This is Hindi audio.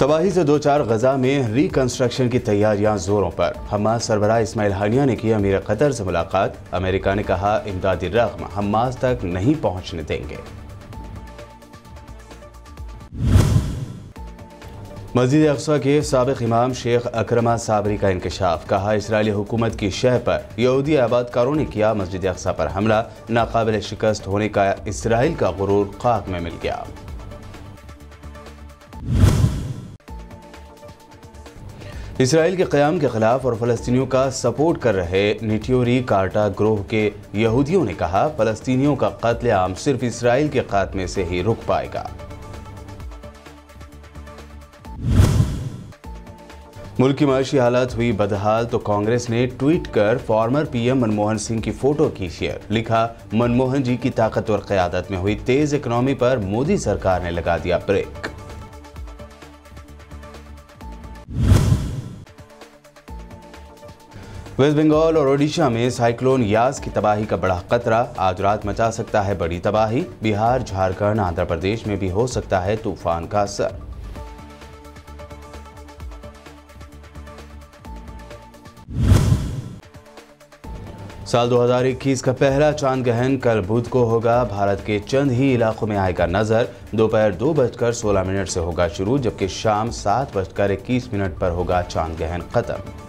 तबाही से दो चार गजा में रिकंस्ट्रक्शन की तैयारियाँ जोरों पर। हमास सरबराह इस्माइल हानिया ने की अमीर कतर से मुलाकात। अमेरिका ने कहा, इमदादी रकम हमास तक नहीं पहुँचने देंगे. मस्जिद अक्सा के सबक इमाम शेख अक्रमा साबरी का इंकशाफ। कहा, इसराइली हुकूमत की शह पर यहूदी आबादकारों ने किया मस्जिद अक्सा पर हमला। नाकाबिल शिकस्त होने का इसराइल का गुरूर खाक में मिल गया। इसराइल के क़याम के खिलाफ और फ़लस्तियों का सपोर्ट कर रहे निट्योरी कार्टा ग्रोह के यहूदियों ने कहा फ़लस्तियों का कत्ल आम सिर्फ़ इसराइल के खात्मे से ही रुक पाएगा। मुल्क की माशी हालत हुई बदहाल तो कांग्रेस ने ट्वीट कर फॉर्मर पीएम मनमोहन सिंह की फ़ोटो की शेयर। लिखा, मनमोहन जी की ताकतवर क्यादत में हुई तेज इकनॉमी पर मोदी सरकार ने लगा दिया ब्रेक। वेस्ट बंगाल और ओडिशा में साइक्लोन यास की तबाही का बड़ा खतरा। आज रात मचा सकता है बड़ी तबाही। बिहार, झारखंड, आंध्र प्रदेश में भी हो सकता है तूफ़ान का असर। साल 2021 का पहला चाँद ग्रहण कल बुध को होगा। भारत के चंद ही इलाकों में आएगा नज़र। दोपहर दो बजकर सोलह मिनट से होगा शुरू, जबकि शाम सात बजकर इक्कीस मिनट पर होगा चाँद ग्रहण खत्म।